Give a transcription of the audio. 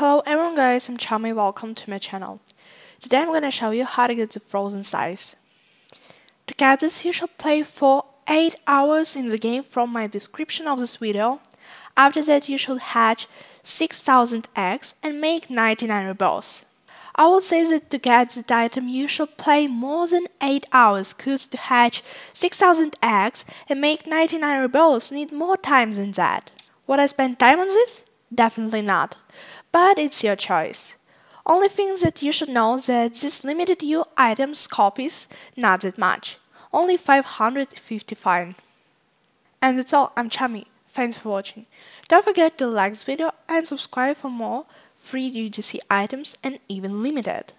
Hello everyone guys, I'm Charmy, welcome to my channel. Today I'm gonna show you how to get the frozen scythe. To get this you should play for 8 hours in the game from my description of this video. After that you should hatch 6000 eggs and make 99 rebels. I would say that to get the item you should play more than 8 hours cause to hatch 6000 eggs and make 99 rebels need more time than that. Would I spend time on this? Definitely not. But it's your choice. Only thing that you should know that this limited you items copies not that much. Only 550 fine. And that's all, I'm Charmy. Thanks for watching. Don't forget to like this video and subscribe for more free UGC items and even limited.